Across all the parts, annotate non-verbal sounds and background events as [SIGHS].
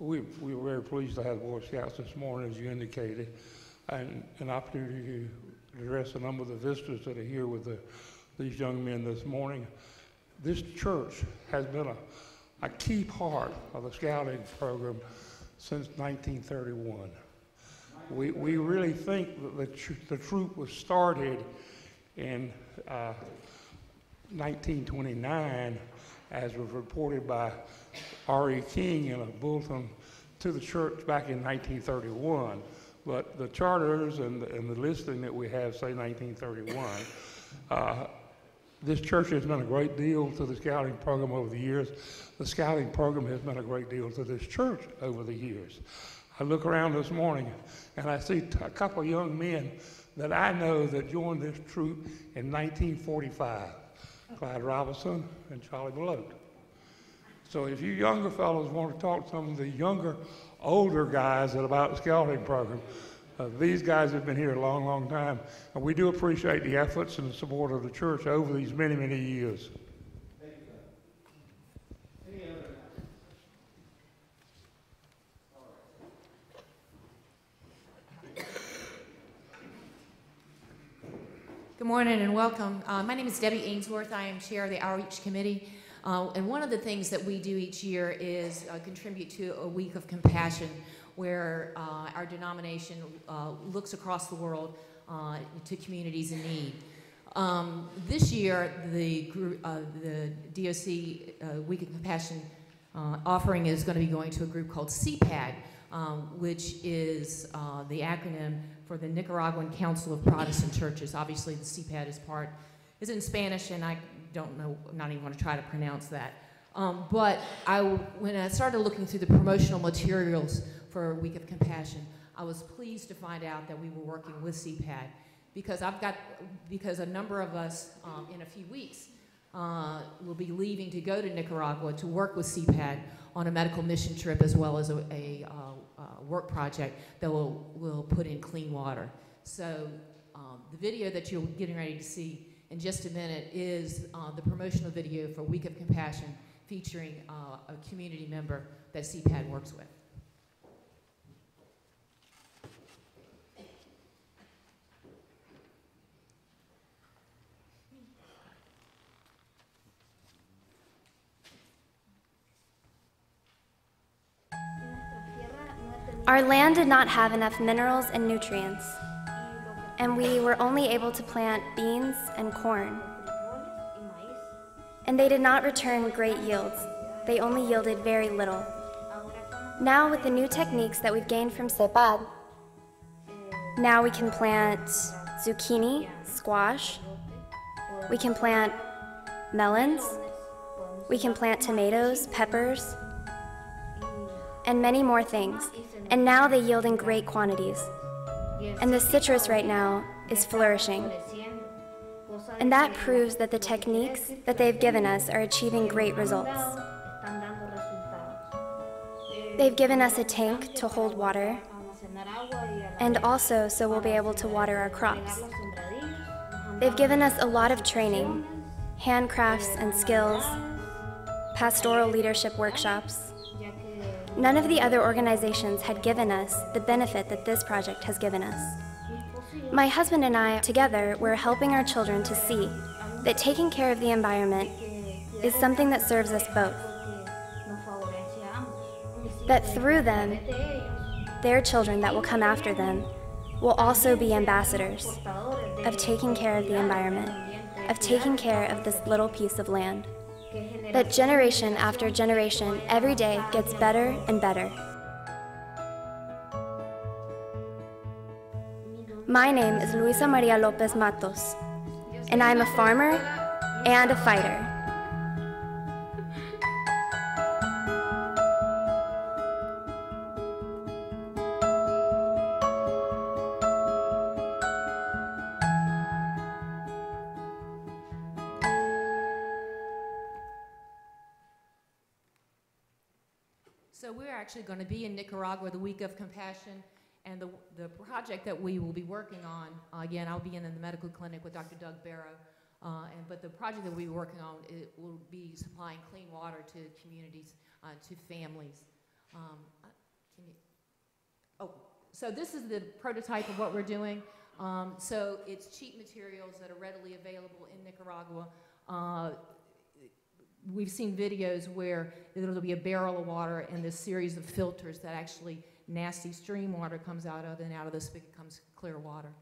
We, we were very pleased to have the Boy Scouts this morning, as you indicated, and an opportunity to address a number of the visitors that are here with the, these young men this morning. This church has been a, a key part of the scouting program since 1931. We, we really think that the, tr- the troop was started in uh, 1929, as was reported by R.E. King in a bulletin to the church back in 1931. But the charters and, the- and the listing that we have say 1931. Uh, this church has been a great deal to the scouting program over the years. The scouting program has been a great deal to this church over the years. I look around this morning and I see a couple of young men that I know that joined this troop in 1945 Clyde Robinson and Charlie Belote. So if you younger fellows want to talk to some of the younger, older guys about the scouting program, uh, these guys have been here a long, long time, and we do appreciate the efforts and the support of the church over these many, many years. Good morning and welcome. Uh, my name is Debbie Ainsworth. I am chair of the Outreach Committee. Uh, and one of the things that we do each year is uh, contribute to a week of compassion where uh, our denomination uh, looks across the world uh, to communities in need. Um, this year, the, gr- uh, the DOC Week of Compassion offering is going to be going to a group called CEPAD, um, which is the acronym for the Nicaraguan Council of Protestant Churches. Obviously, the CEPAD is part, is in Spanish, and I don't know, not even want to try to pronounce that. Um, but I, when I started looking through the promotional materials for Week of Compassion, I was pleased to find out that we were working with CEPAD because I've got, because a number of us um, in a few weeks uh, will be leaving to go to Nicaragua to work with CEPAD on a medical mission trip as well as a, a uh, uh, work project that will, will put in clean water. So um, the video that you're getting ready to see in just a minute is uh, the promotional video for Week of Compassion featuring uh, a community member that CEPAD works with. Our land did not have enough minerals and nutrients, and we were only able to plant beans and corn. And they did not return great yields, they only yielded very little. Now, with the new techniques that we've gained from CEPAD, now we can plant zucchini, squash, we can plant melons, we can plant tomatoes, peppers, and many more things. And now they yield in great quantities. And the citrus right now is flourishing. And that proves that the techniques that they've given us are achieving great results. They've given us a tank to hold water, and also so we'll be able to water our crops. They've given us a lot of training, handcrafts and skills, pastoral leadership workshops. None of the other organizations had given us the benefit that this project has given us. My husband and I, together, were helping our children to see that taking care of the environment is something that serves us both. That through them, their children that will come after them will also be ambassadors of taking care of the environment, of taking care of this little piece of land. That generation after generation, every day gets better and better. My name is Luisa Maria Lopez Matos, and I'm a farmer and a fighter. Actually going to be in Nicaragua the week of compassion, and the, the project that we will be working on, uh, again, I'll be in the medical clinic with Dr. Doug Barrow, uh, and, but the project that we'll be working on, it will be supplying clean water to communities, uh, to families. Um, uh, can you, oh, so this is the prototype of what we're doing. Um, so it's cheap materials that are readily available in Nicaragua. We've seen videos where there'll be a barrel of water and this series of filters that actually nasty stream water comes out of, and out of the spigot comes clear water.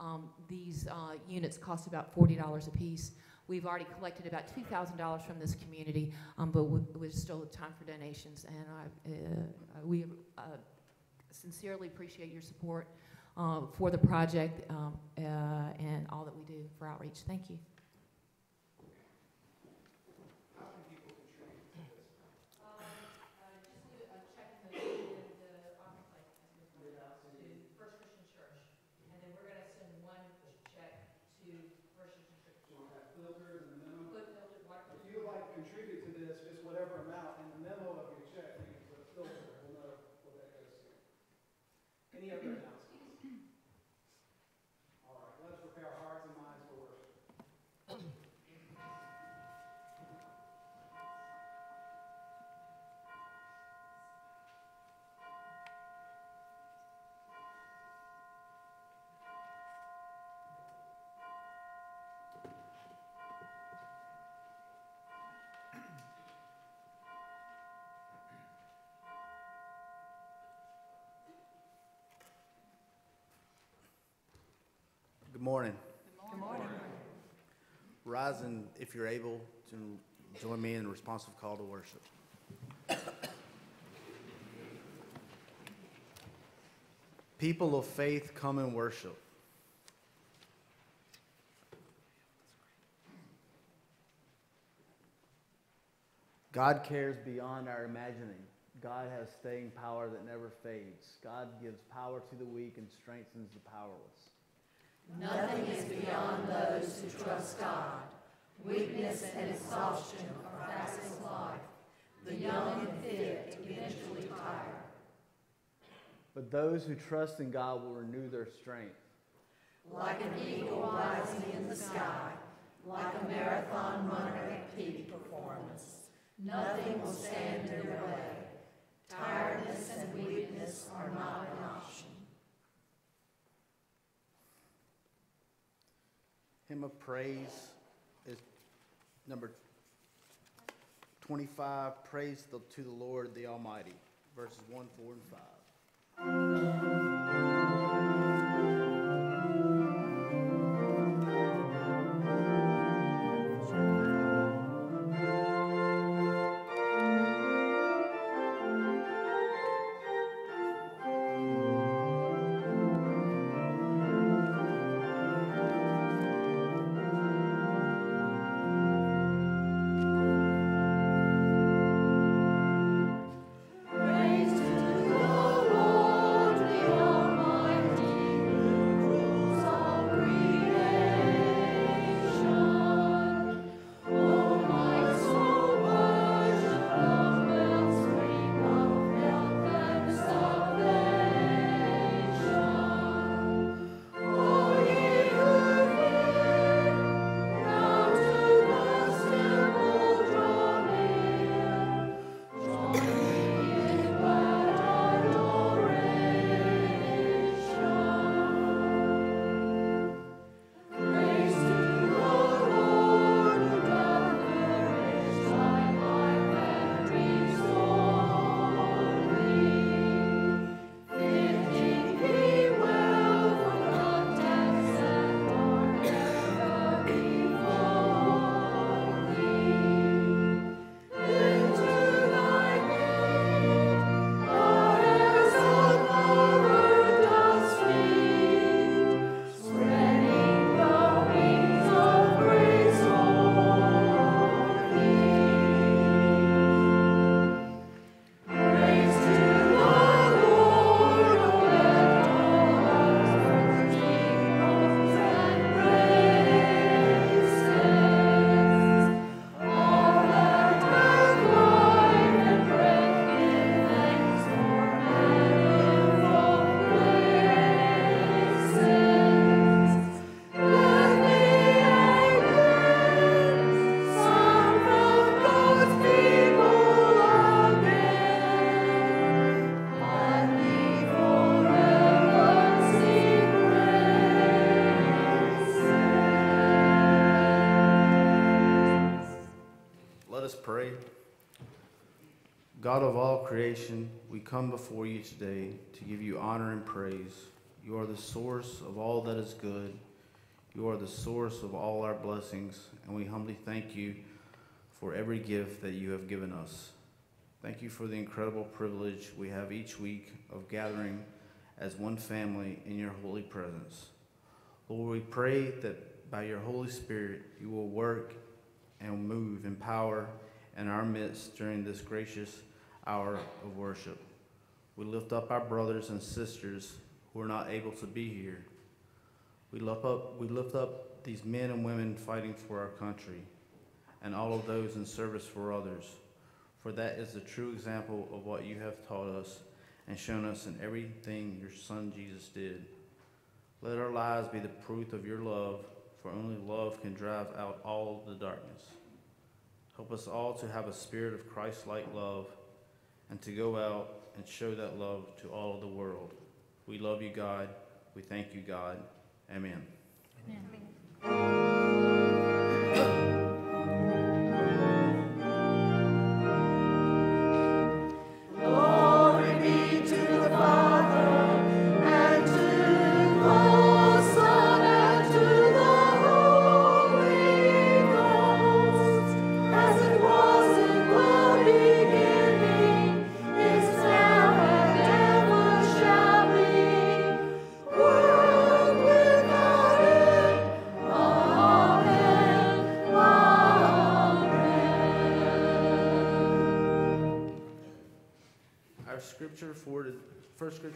Um, these uh, units cost about $40 a piece. We've already collected about $2,000 from this community, um, but we, there's still time for donations, and I, uh, we uh, sincerely appreciate your support uh, for the project um, uh, and all that we do for outreach. Thank you. First Christian Church, and then we're gonna send one check to First Christian Church. We'll have filters and memo. Put filtered water. If you would like to contribute to this, just whatever amount, in the memo of your check, you can put filter, we'll know what that goes to. Any other announcements? [CLEARS THROAT] Good morning. Good morning. Rise and, if you're able, to join me in the responsive call to worship. People of faith, come and worship. God cares beyond our imagining. God has staying power that never fades. God gives power to the weak and strengthens the powerless. Nothing is beyond those who trust God. Weakness and exhaustion are of life. The young and fit eventually tire. But those who trust in God will renew their strength. Like an eagle rising in the sky, like a marathon runner at peak performance. Nothing will stand in their way. Tiredness and weakness are not an option. Hymn of praise is number 25, Praise the- to the Lord the Almighty, verses 1, 4, and 5. Pray. God of all creation, we come before you today to give you honor and praise. You are the source of all that is good. You are the source of all our blessings, and we humbly thank you for every gift that you have given us. Thank you for the incredible privilege we have each week of gathering as one family in your holy presence. Lord, we pray that by your Holy Spirit you will work and move in power in our midst during this gracious hour of worship. We lift up our brothers and sisters who are not able to be here. We lift up, we lift up these men and women fighting for our country and all of those in service for others, for that is the true example of what you have taught us and shown us in everything your Son Jesus did. Let our lives be the proof of your love, for only love can drive out all the darkness. Help us all to have a spirit of Christ like love and to go out and show that love to all of the world. We love you, God. We thank you, God. Amen. Glory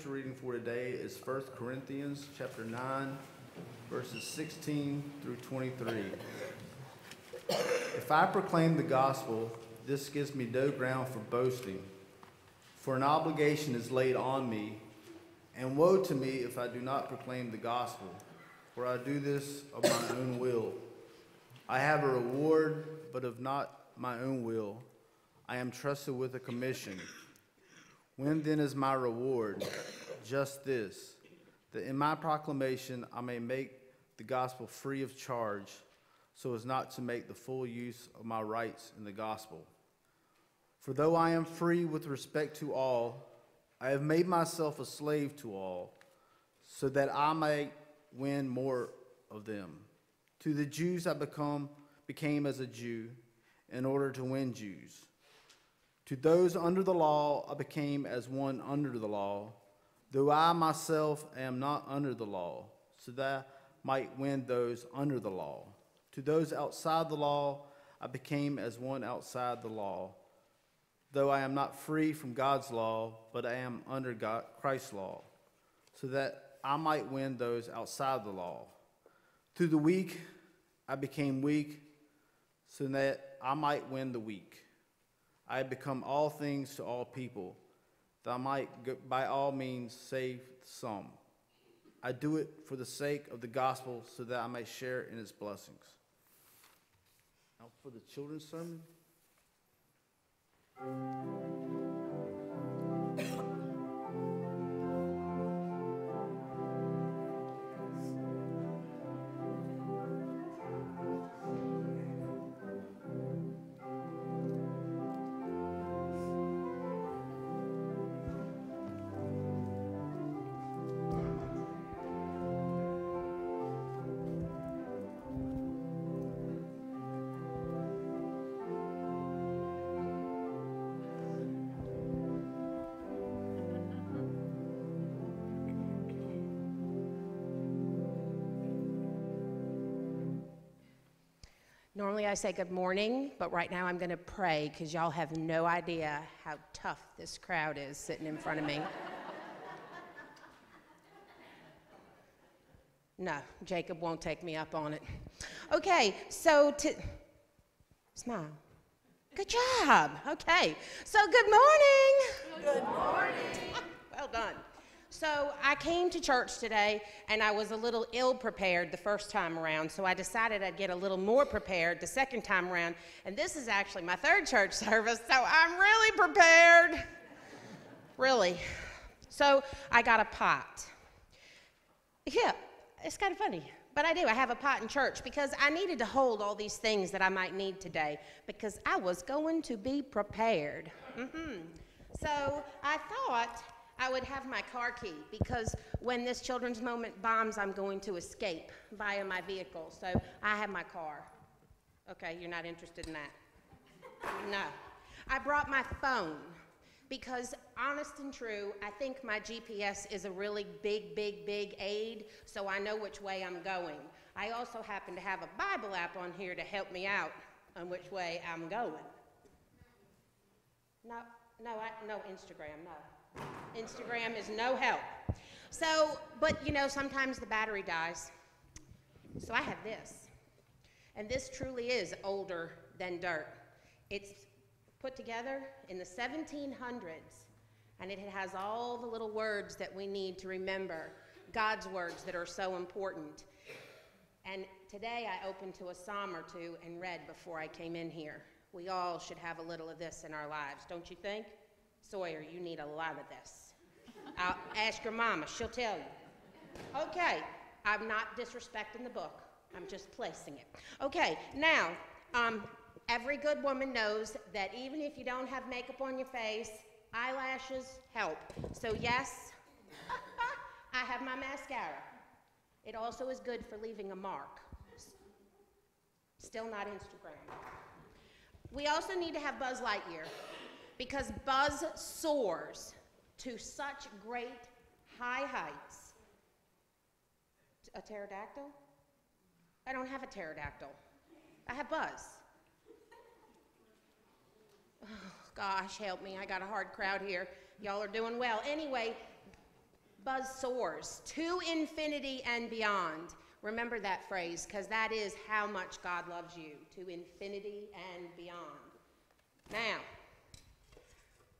scripture reading for today is 1 Corinthians chapter 9 verses 16 through 23. If I proclaim the gospel, this gives me no ground for boasting, for an obligation is laid on me, and woe to me if I do not proclaim the gospel, for I do this of my own will. I have a reward, but of not my own will. I am trusted with a commission. When then is my reward? Just this, that in my proclamation I may make the gospel free of charge, so as not to make the full use of my rights in the gospel. For though I am free with respect to all, I have made myself a slave to all, so that I may win more of them. To the Jews I become became as a Jew in order to win Jews. To those under the law, I became as one under the law, though I myself am not under the law, so that I might win those under the law. To those outside the law, I became as one outside the law, though I am not free from God's law, but I am under God, Christ's law, so that I might win those outside the law. To the weak, I became weak, so that I might win the weak. I have become all things to all people, that I might by all means save some. I do it for the sake of the gospel, so that I may share in its blessings. Now for the children's sermon. Normally I say good morning, but right now I'm going to pray because y'all have no idea how tough this crowd is sitting in front of me. [LAUGHS] no, Jacob won't take me up on it. Okay, so to smile. Good job. Okay, so good morning. Good morning. [LAUGHS] well done. So I came to church today and I was a little ill prepared the first time around, so I decided I'd get a little more prepared the second time around. And this is actually my third church [LAUGHS] service, so I'm really prepared. really. So I got a pot. Yeah, it's kind of funny, but I do. I have a pot in church because I needed to hold all these things that I might need today because I was going to be prepared. Mm-hmm. So I thought I would have my car key because when this children's moment bombs, I'm going to escape via my vehicle. So I have my car. Okay, you're not interested in that? No. I brought my phone because, honest and true, I think my GPS is a really big, big, big aid, so I know which way I'm going. I also happen to have a Bible app on here to help me out on which way I'm going. No, no, I, no Instagram, no. Instagram is no help. So, but you know, sometimes the battery dies. So I have this. And this truly is older than dirt. It's put together in the 1700s, and it has all the little words that we need to remember, God's words that are so important. And today I opened to a psalm or two and read before I came in here. We all should have a little of this in our lives, don't you think? Sawyer, you need a lot of this. I'll ask your mama, she'll tell you. Okay, I'm not disrespecting the book. I'm just placing it. Okay, now, um, every good woman knows that even if you don't have makeup on your face, eyelashes help. So, yes, [LAUGHS] I have my mascara. It also is good for leaving a mark. Still not Instagram. We also need to have Buzz Lightyear because Buzz soars to such great high heights. A pterodactyl? I don't have a pterodactyl. I have Buzz. Oh, [SIGHS] gosh, help me. I got a hard crowd here. Y'all are doing well. Anyway, Buzz soars to infinity and beyond. Remember that phrase, because that is how much God loves you to infinity and beyond. Now,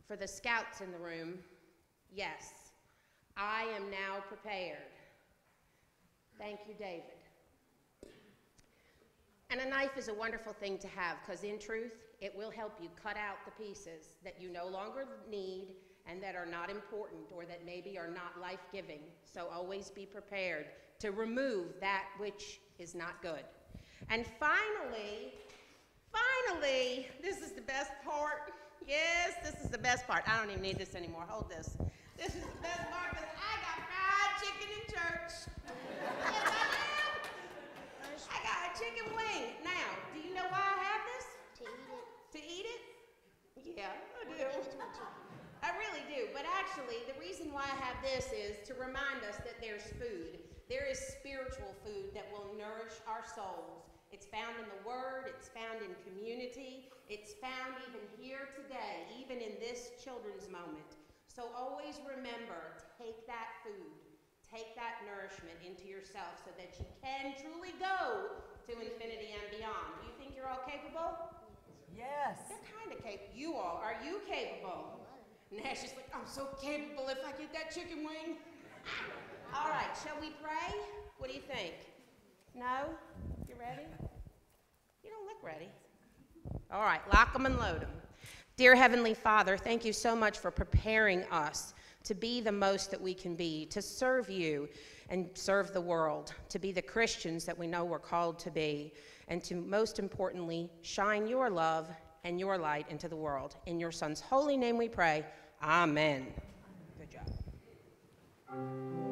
for the scouts in the room, yes, I am now prepared. Thank you, David. And a knife is a wonderful thing to have because, in truth, it will help you cut out the pieces that you no longer need and that are not important or that maybe are not life giving. So always be prepared to remove that which is not good. And finally, finally, this is the best part. Yes, this is the best part. I don't even need this anymore. Hold this. This is the best part because I got fried chicken in church. Yes, I. I got a chicken wing. Now, do you know why I have this? To eat it. To eat it? Yeah, I do. I really do. But actually, the reason why I have this is to remind us that there's food. There is spiritual food that will nourish our souls. It's found in the Word, it's found in community, it's found even here today, even in this children's moment. So always remember take that food, take that nourishment into yourself so that you can truly go to infinity and beyond. Do you think you're all capable? Yes. You're kind of capable. You all. Are you capable? Nash is like, I'm so capable if I get that chicken wing. all right, shall we pray? What do you think? No? You ready? Ready. All right, lock them and load them. Dear Heavenly Father, thank you so much for preparing us to be the most that we can be, to serve you and serve the world, to be the Christians that we know we're called to be, and to most importantly, shine your love and your light into the world. In your Son's holy name we pray. Amen. Good job.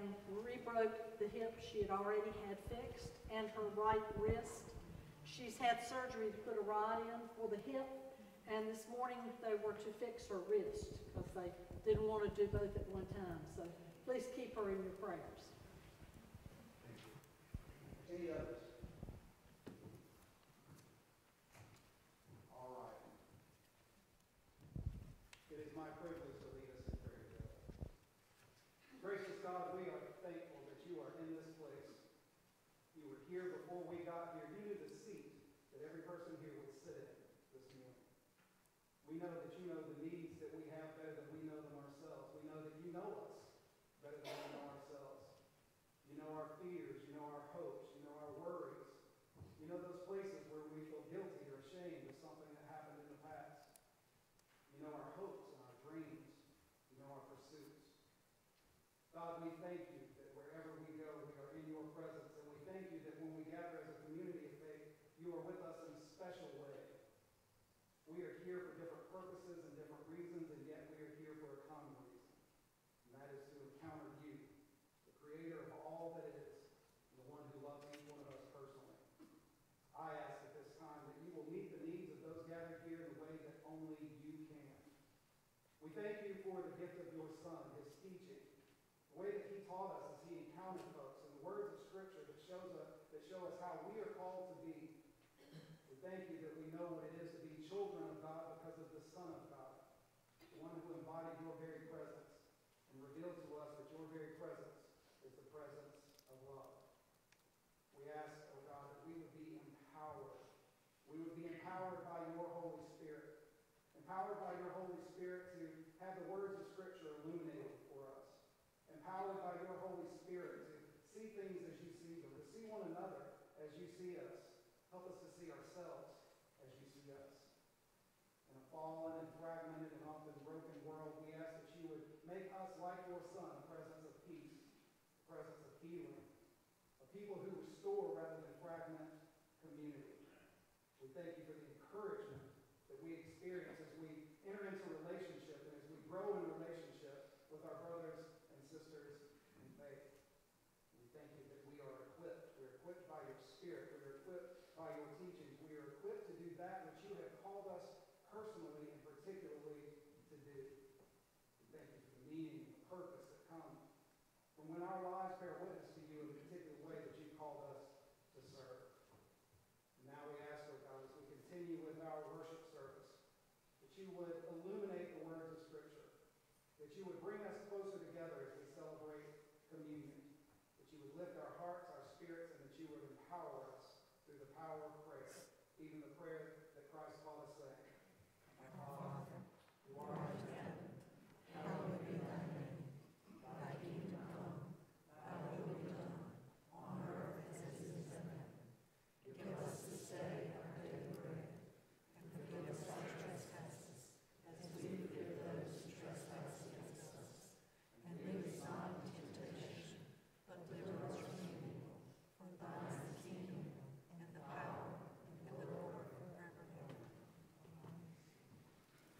and rebroke the hip she had already had fixed and her right wrist. She's had surgery to put a rod in for the hip, and this morning they were to fix her wrist because they didn't want to do both at one time. So please keep her in your prayers. Any others? that which you have called us personally and particularly to do. Thank you for the meaning, the purpose that comes from when our lives bear witness.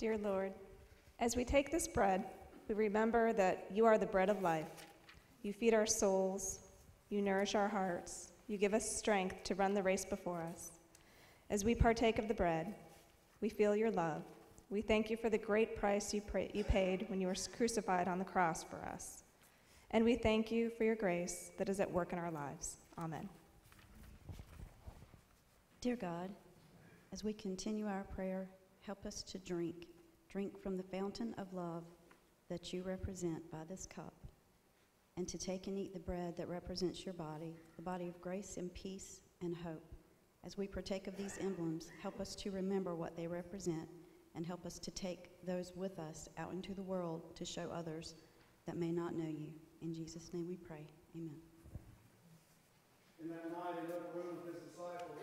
Dear Lord, as we take this bread, we remember that you are the bread of life. You feed our souls, you nourish our hearts, you give us strength to run the race before us. As we partake of the bread, we feel your love. We thank you for the great price you, pra- you paid when you were crucified on the cross for us. And we thank you for your grace that is at work in our lives. Amen. Dear God, as we continue our prayer, help us to drink, drink from the fountain of love that you represent by this cup, and to take and eat the bread that represents your body, the body of grace and peace and hope. As we partake of these emblems, help us to remember what they represent and help us to take those with us out into the world to show others that may not know you. In Jesus' name we pray. Amen. In that night, in the room with his disciples,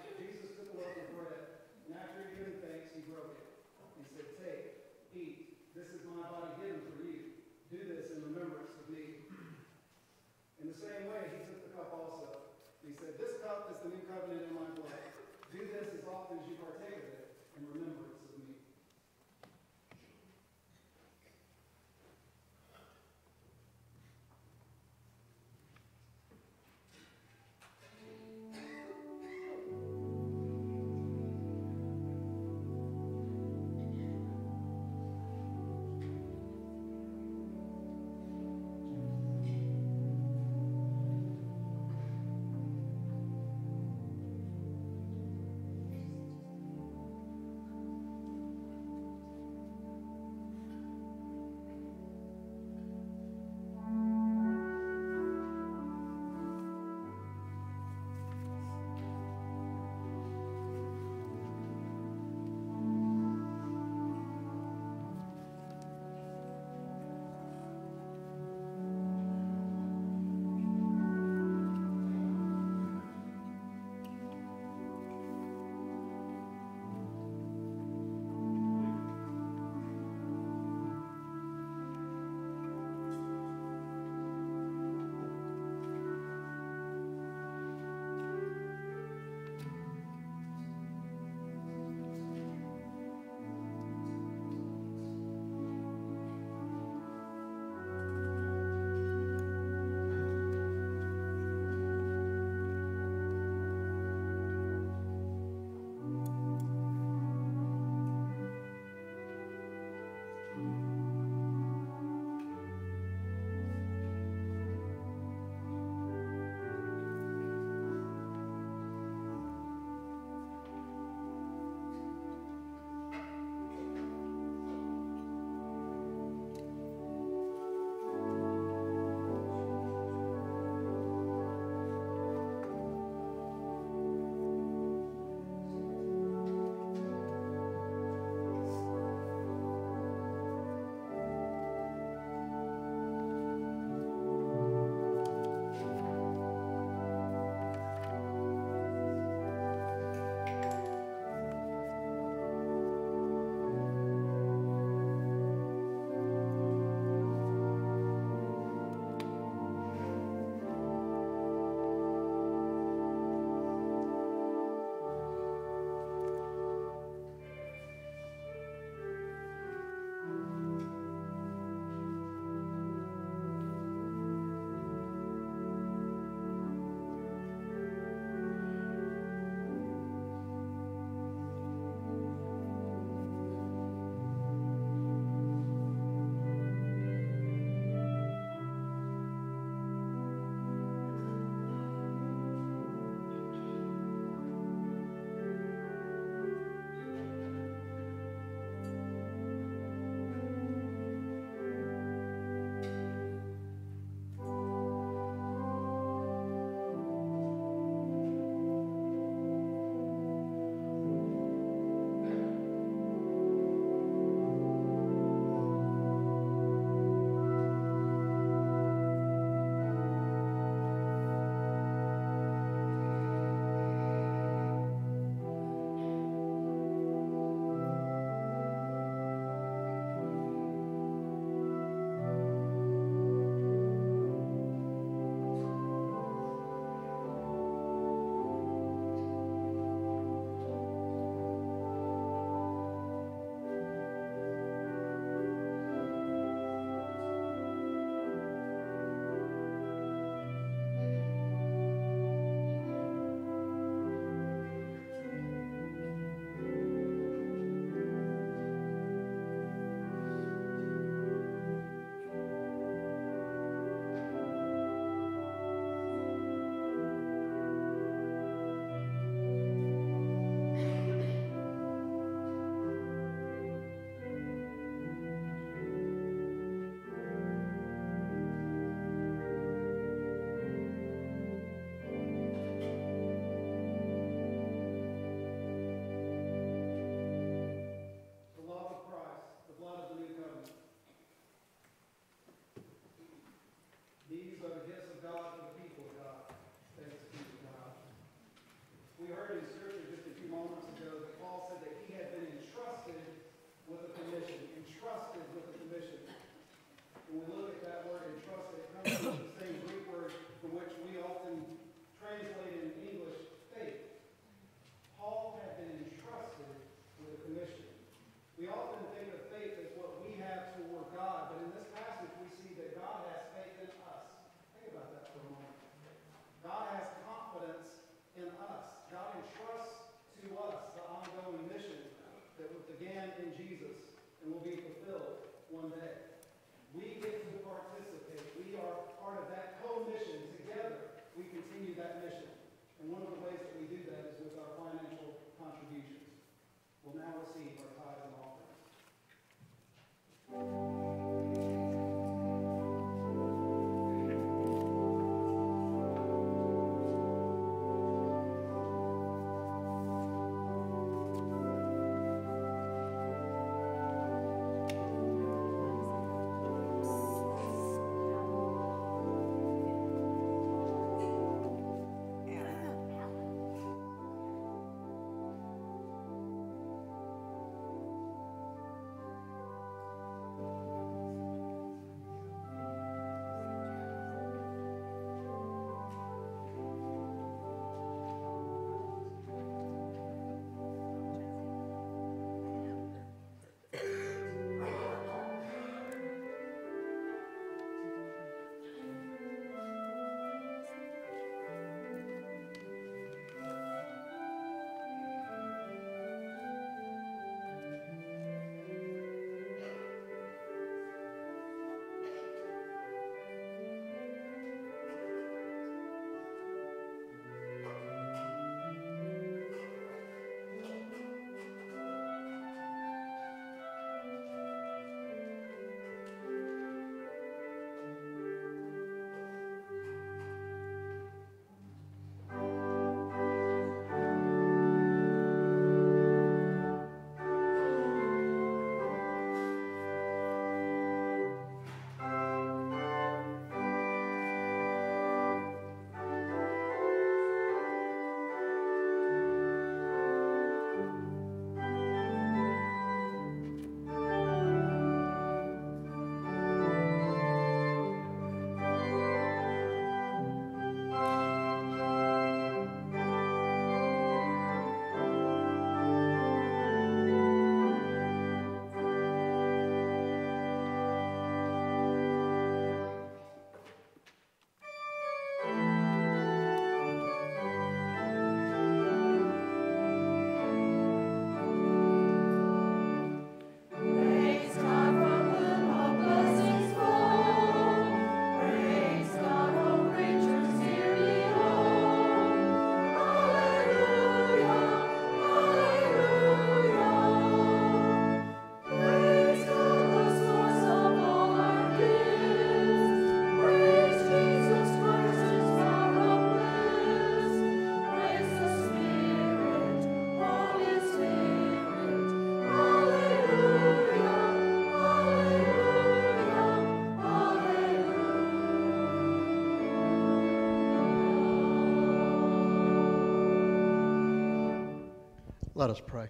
Let us pray.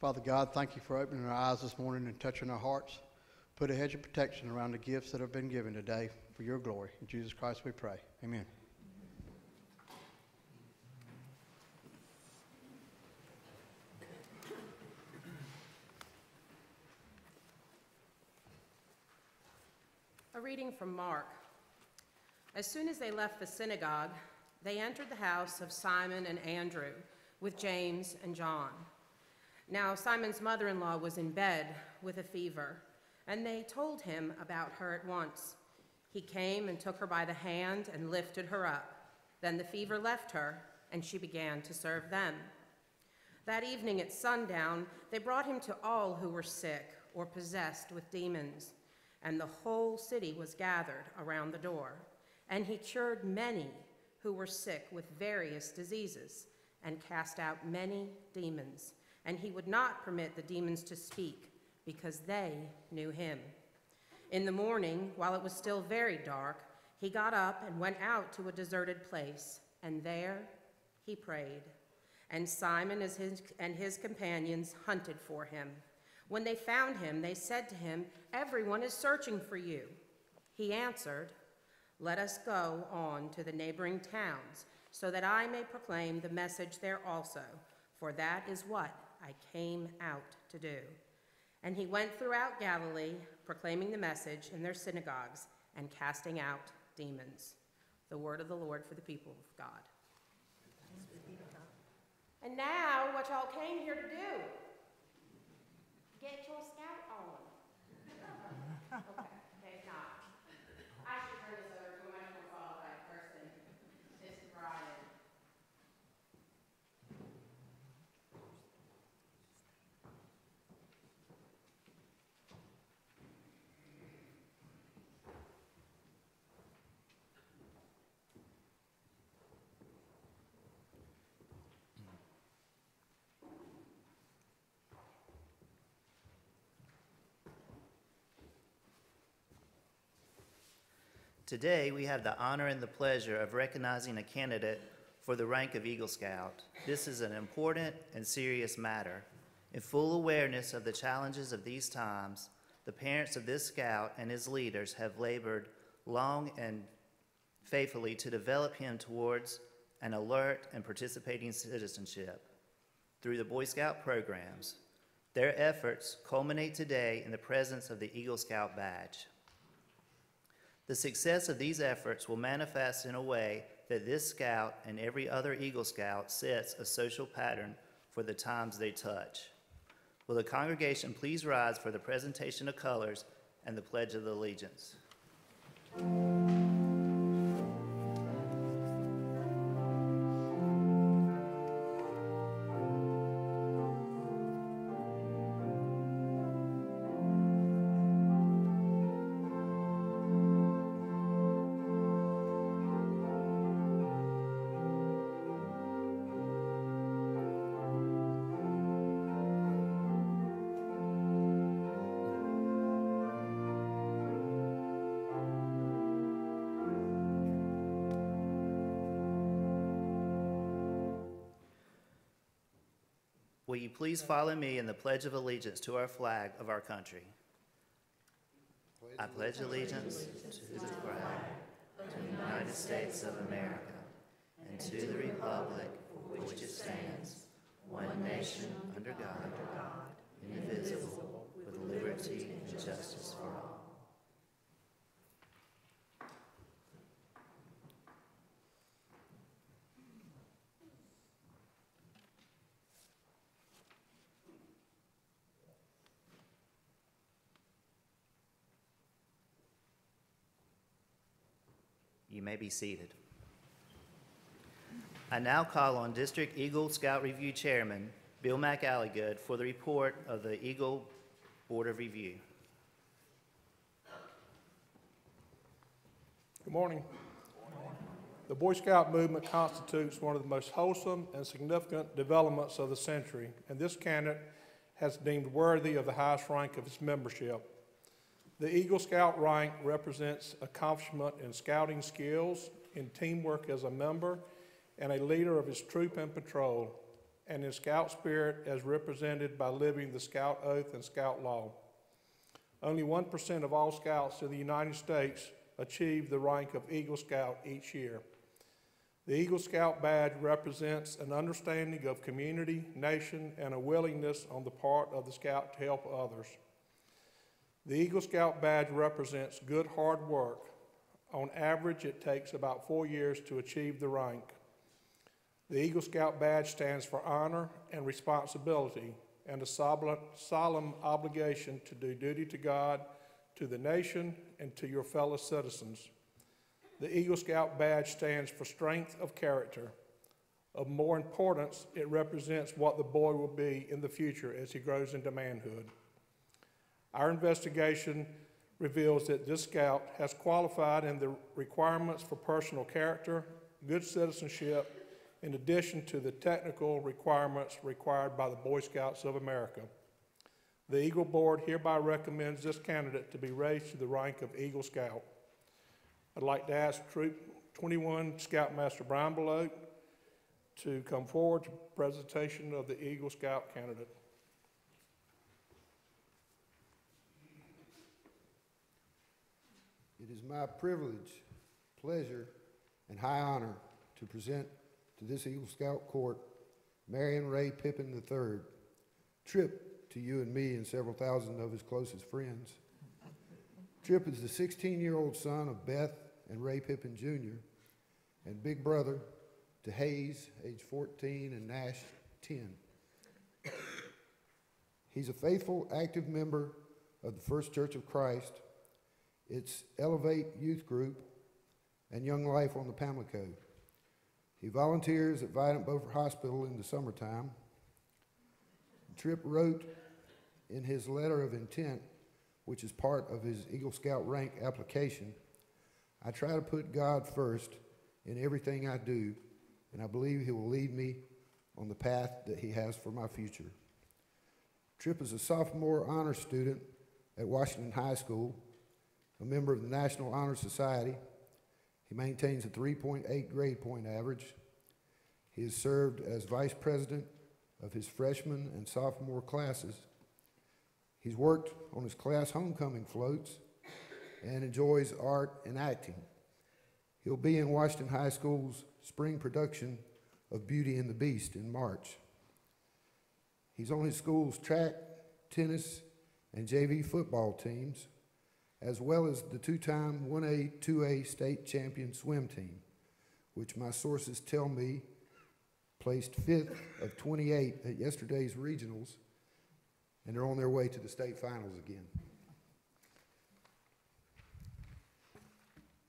Father God, thank you for opening our eyes this morning and touching our hearts. Put a hedge of protection around the gifts that have been given today for your glory. In Jesus Christ we pray. Amen. A reading from Mark. As soon as they left the synagogue, they entered the house of Simon and Andrew with James and John. Now, Simon's mother in law was in bed with a fever, and they told him about her at once. He came and took her by the hand and lifted her up. Then the fever left her, and she began to serve them. That evening at sundown, they brought him to all who were sick or possessed with demons, and the whole city was gathered around the door. And he cured many who were sick with various diseases and cast out many demons. And he would not permit the demons to speak because they knew him. In the morning, while it was still very dark, he got up and went out to a deserted place, and there he prayed. And Simon and his, companions hunted for him. When they found him, they said to him, Everyone is searching for you. He answered, Let us go on to the neighboring towns, so that I may proclaim the message there also, for that is what I came out to do. And he went throughout Galilee, proclaiming the message in their synagogues and casting out demons. The word of the Lord for the people of God. And now, what y'all came here to do? Get your scout on. Okay, [LAUGHS] not. I should turn this over to a much more qualified person, Mr. Brian. Today, we have the honor and the pleasure of recognizing a candidate for the rank of Eagle Scout. This is an important and serious matter. In full awareness of the challenges of these times, the parents of this scout and his leaders have labored long and faithfully to develop him towards an alert and participating citizenship through the Boy Scout programs. Their efforts culminate today in the presence of the Eagle Scout badge. The success of these efforts will manifest in a way that this scout and every other Eagle Scout sets a social pattern for the times they touch. Will the congregation please rise for the presentation of colors and the Pledge of Allegiance? Will you please follow me in the Pledge of Allegiance to our flag of our country? I pledge allegiance to the flag of the United States of America and to the republic for which it stands, one nation under God, indivisible, with liberty and justice for all. May be seated. I now call on District Eagle Scout Review Chairman Bill McAlligood for the report of the Eagle Board of Review. Good morning. The Boy Scout movement constitutes one of the most wholesome and significant developments of the century, and this candidate has deemed worthy of the highest rank of its membership. The Eagle Scout rank represents accomplishment in scouting skills, in teamwork as a member, and a leader of his troop and patrol. and in Scout spirit as represented by living the Scout oath and Scout law. Only 1% of all Scouts in the United States achieve the rank of Eagle Scout each year. The Eagle Scout badge represents an understanding of community, nation, and a willingness on the part of the Scout to help others. The Eagle Scout badge represents good hard work. On average, it takes about four years to achieve the rank. The Eagle Scout badge stands for honor and responsibility and a solemn, obligation to do duty to God, to the nation, and to your fellow citizens. The Eagle Scout badge stands for strength of character. Of more importance, it represents what the boy will be in the future as he grows into manhood. Our investigation reveals that this scout has qualified in the requirements for personal character, good citizenship, in addition to the technical requirements required by the Boy Scouts of America. The Eagle Board hereby recommends this candidate to be raised to the rank of Eagle Scout. I'd like to ask Troop 21 Scoutmaster Brian Belote to come forward to presentation of the Eagle Scout candidate. It is my privilege, pleasure, and high honor to present to this Eagle Scout Court Marion Ray Pippin III, Tripp to you and me and several thousand of his closest friends. Tripp is the 16 year old son of Beth and Ray Pippin Jr., and big brother to Hayes, age 14, and Nash, 10. He's a faithful, active member of the First Church of Christ, its Elevate Youth Group, and Young Life on the Pamlico. He volunteers at Vidant Beaufort Hospital in the summertime. Tripp wrote in his letter of intent, which is part of his Eagle Scout rank application, I try to put God first in everything I do, and I believe He will lead me on the path that He has for my future. Tripp is a sophomore honor student at Washington High School, a member of the National Honor Society. He maintains a 3.8 grade point average. He has served as vice president of his freshman and sophomore classes. He's worked on his class homecoming floats and enjoys art and acting. He'll be in Washington High School's spring production of Beauty and the Beast in March. He's on his school's track, tennis, and JV football teams, as well as the two time 1A, 2A state champion swim team, which my sources tell me placed fifth of 28 at yesterday's regionals, and they're on their way to the state finals again.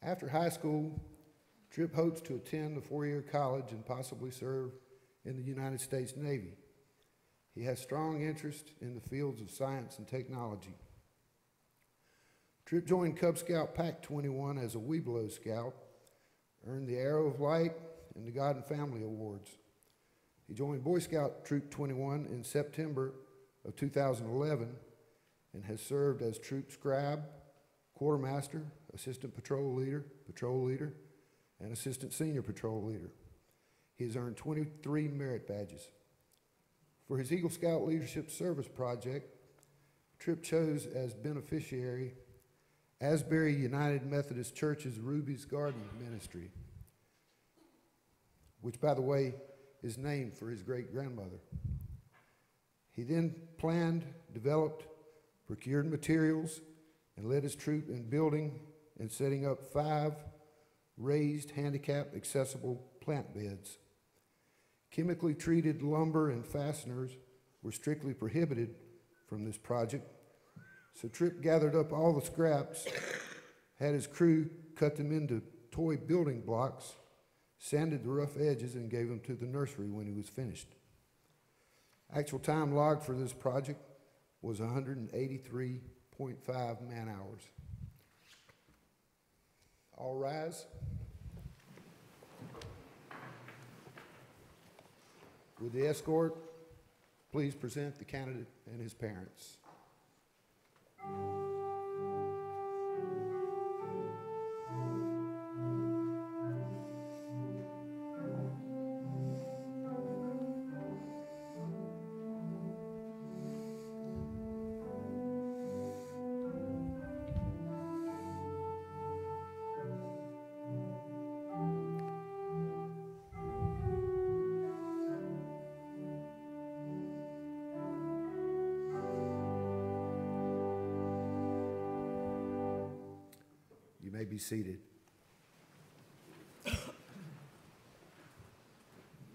After high school, Tripp hopes to attend a four year college and possibly serve in the United States Navy. He has strong interest in the fields of science and technology. Tripp joined Cub Scout Pack 21 as a Webelos Scout, earned the Arrow of Light and the God and Family Awards. He joined Boy Scout Troop 21 in September of 2011 and has served as Troop Scribe, Quartermaster, Assistant Patrol Leader, Patrol Leader, and Assistant Senior Patrol Leader. He has earned 23 merit badges. For his Eagle Scout Leadership Service Project, Tripp chose as beneficiary Asbury United Methodist Church's Ruby's Garden Ministry, which, by the way, is named for his great grandmother. He then planned, developed, procured materials, and led his troop in building and setting up five raised handicap accessible plant beds. Chemically treated lumber and fasteners were strictly prohibited from this project, so Tripp gathered up all the scraps, had his crew cut them into toy building blocks, sanded the rough edges, and gave them to the nursery when he was finished. Actual time logged for this project was 183.5 man hours. All rise. With the escort, please present the candidate and his parents thank you be seated.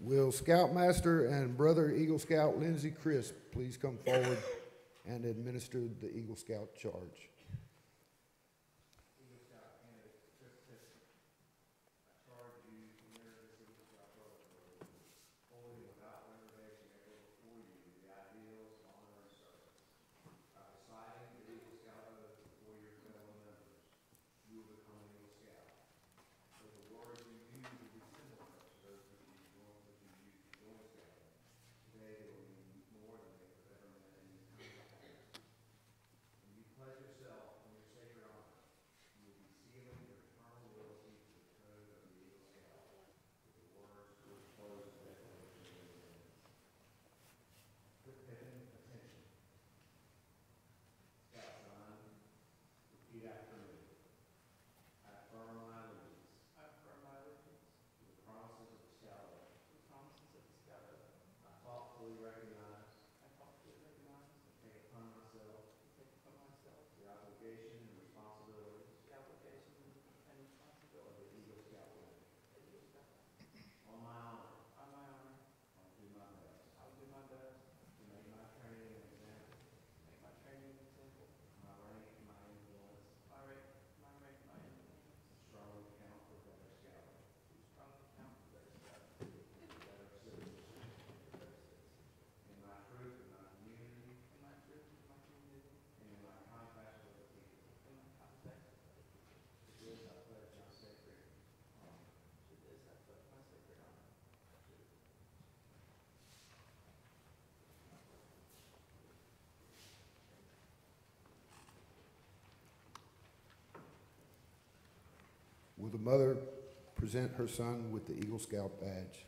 Will Scoutmaster and Brother Eagle Scout Lindsey Crisp please come forward and administer the Eagle Scout charge? Will the mother present her son with the Eagle Scout badge?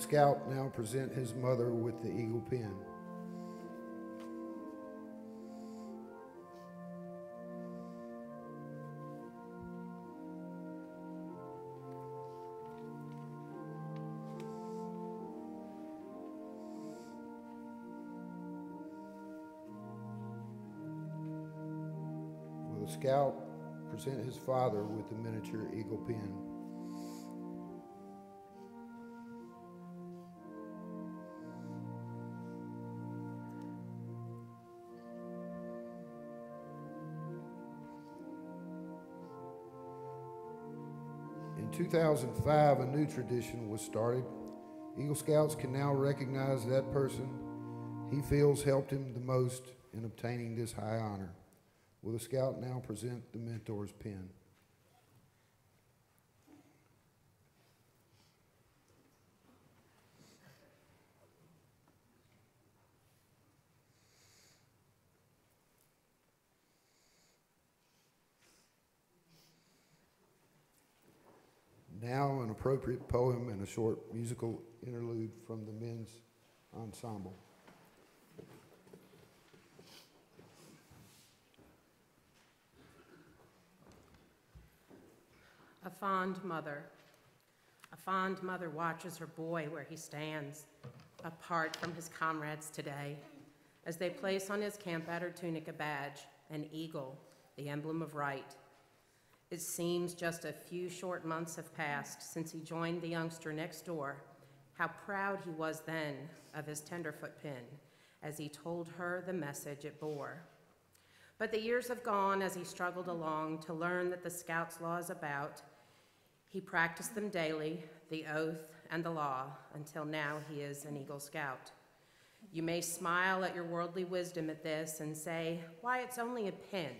Scout now present his mother with the eagle pin? Will the scout present his father with the miniature eagle pin? 2005, a new tradition was started. Eagle Scouts can now recognize that person he feels helped him the most in obtaining this high honor. Will the scout now present the mentor's pin? Now, an appropriate poem and a short musical interlude from the men's ensemble. A fond mother. A fond mother watches her boy where he stands, apart from his comrades today, as they place on his camp outer tunic a badge, an eagle, the emblem of right. It seems just a few short months have passed since he joined the youngster next door. How proud he was then of his tenderfoot pin as he told her the message it bore. But the years have gone as he struggled along to learn that the Scouts' law is about. He practiced them daily, the oath and the law, until now he is an Eagle Scout. You may smile at your worldly wisdom at this and say, why, it's only a pin.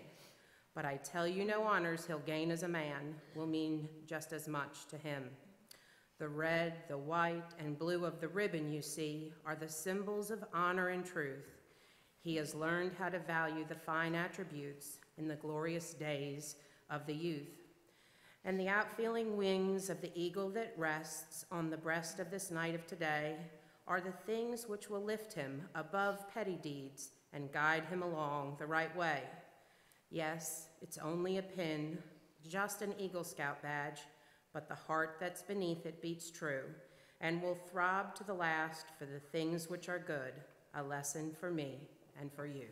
But I tell you, no honors he'll gain as a man will mean just as much to him. The red, the white, and blue of the ribbon you see are the symbols of honor and truth. He has learned how to value the fine attributes in the glorious days of the youth. And the outfeeling wings of the eagle that rests on the breast of this knight of today are the things which will lift him above petty deeds and guide him along the right way. Yes, it's only a pin, just an Eagle Scout badge, but the heart that's beneath it beats true and will throb to the last for the things which are good, a lesson for me and for you.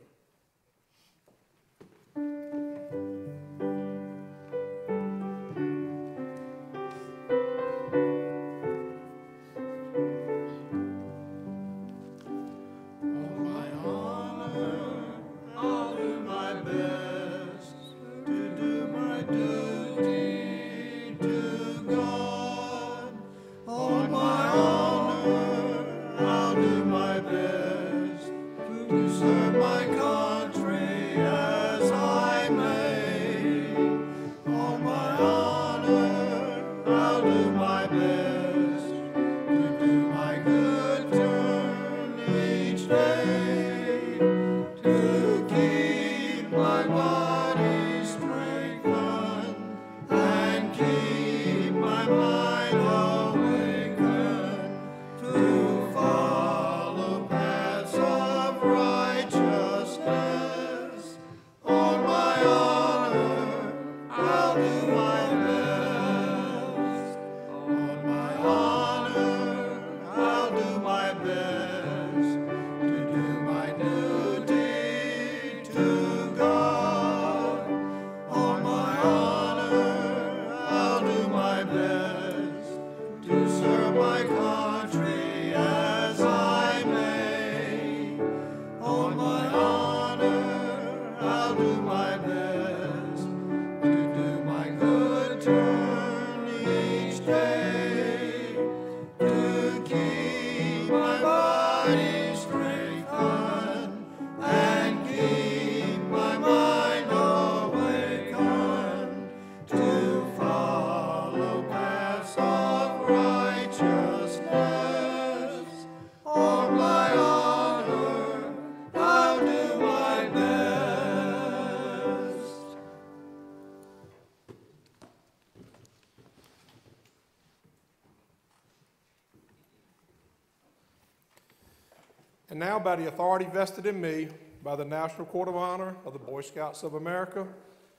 By the authority vested in me by the National Court of Honor of the Boy Scouts of America,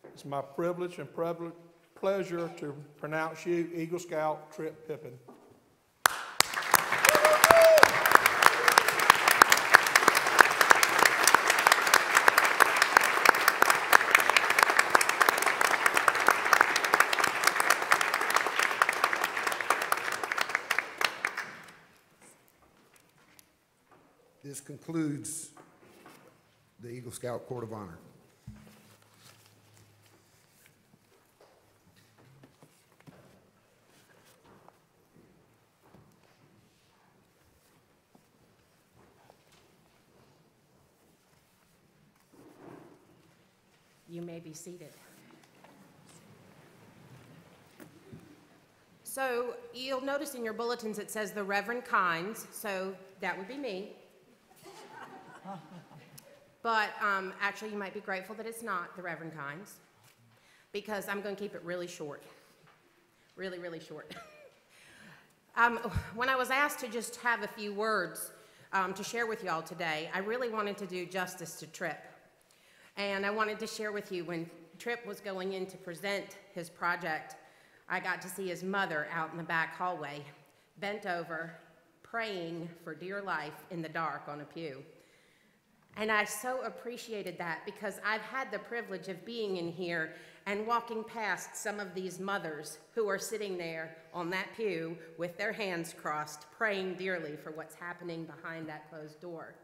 it's my privilege and pleasure to pronounce you Eagle Scout Tripp Pippin. This concludes the Eagle Scout Court of Honor. You may be seated. So you'll notice in your bulletins it says the Reverend Kynes, so that would be me. But um, actually, you might be grateful that it's not the Reverend Kynes, because I'm going to keep it really short. Really, really short. [LAUGHS] um, when I was asked to just have a few words um, to share with y'all today, I really wanted to do justice to Tripp. And I wanted to share with you when Tripp was going in to present his project, I got to see his mother out in the back hallway, bent over, praying for dear life in the dark on a pew. And I so appreciated that because I've had the privilege of being in here and walking past some of these mothers who are sitting there on that pew with their hands crossed, praying dearly for what's happening behind that closed door.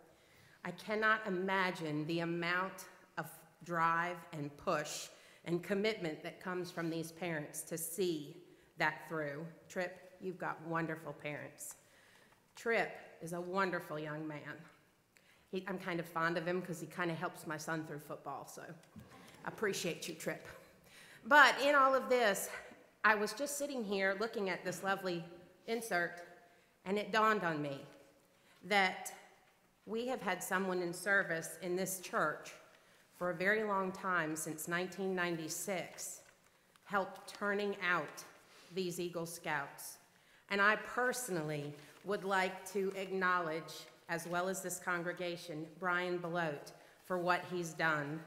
I cannot imagine the amount of drive and push and commitment that comes from these parents to see that through. Tripp, you've got wonderful parents. Tripp is a wonderful young man. He, I'm kind of fond of him because he kind of helps my son through football, so I appreciate you, Tripp. But in all of this, I was just sitting here looking at this lovely insert, and it dawned on me that We have had someone in service in this church for a very long time, since 1996, help turning out these Eagle Scouts. And I personally would like to acknowledge, as well as this congregation, Brian Belote for what he's done.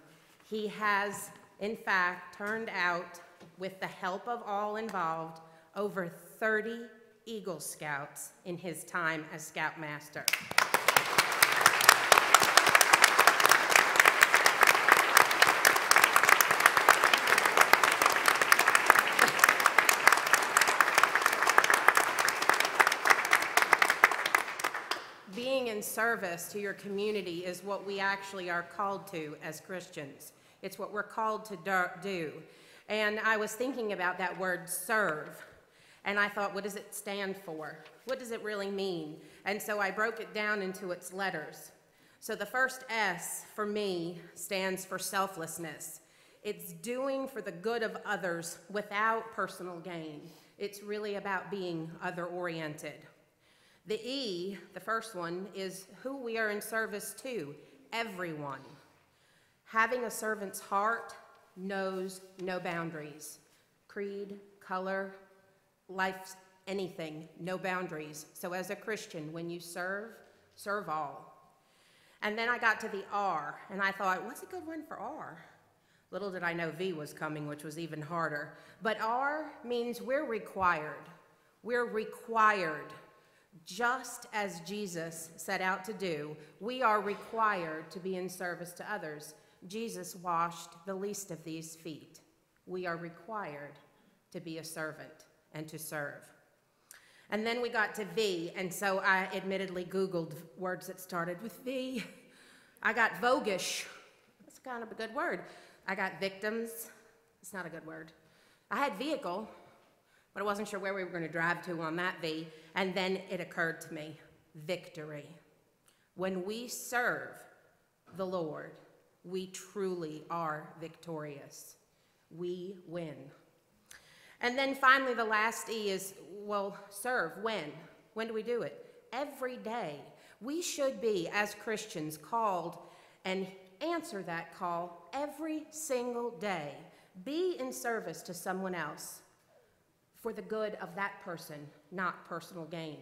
He has, in fact, turned out, with the help of all involved, over 30 Eagle Scouts in his time as Scoutmaster. being in service to your community is what we actually are called to as Christians. It's what we're called to do. And I was thinking about that word serve. And I thought, what does it stand for? What does it really mean? And so I broke it down into its letters. So the first S for me stands for selflessness. It's doing for the good of others without personal gain. It's really about being other oriented. The E, the first one, is who we are in service to everyone. Having a servant's heart knows no boundaries creed, color, life, anything, no boundaries. So, as a Christian, when you serve, serve all. And then I got to the R, and I thought, what's a good one for R? Little did I know V was coming, which was even harder. But R means we're required. We're required just as Jesus set out to do, we are required to be in service to others. Jesus washed the least of these feet. We are required to be a servant and to serve. And then we got to V, and so I admittedly Googled words that started with V. I got voguish. That's kind of a good word. I got victims. It's not a good word. I had vehicle but I wasn't sure where we were going to drive to on that V. And then it occurred to me victory. When we serve the Lord, we truly are victorious. We win. And then finally, the last E is well, serve. When? When do we do it? Every day. We should be, as Christians, called and answer that call every single day. Be in service to someone else for the good of that person, not personal gain.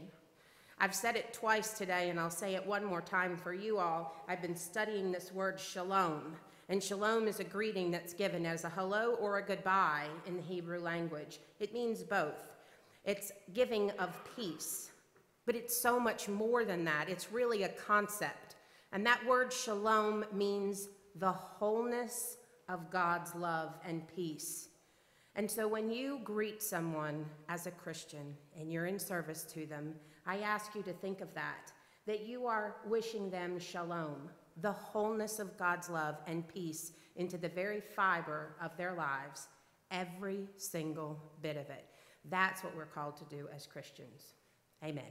I've said it twice today, and I'll say it one more time for you all. I've been studying this word shalom, and shalom is a greeting that's given as a hello or a goodbye in the Hebrew language. It means both. It's giving of peace, but it's so much more than that. It's really a concept. And that word shalom means the wholeness of God's love and peace. And so when you greet someone as a Christian and you're in service to them, I ask you to think of that, that you are wishing them shalom, the wholeness of God's love and peace into the very fiber of their lives, every single bit of it. That's what we're called to do as Christians. Amen.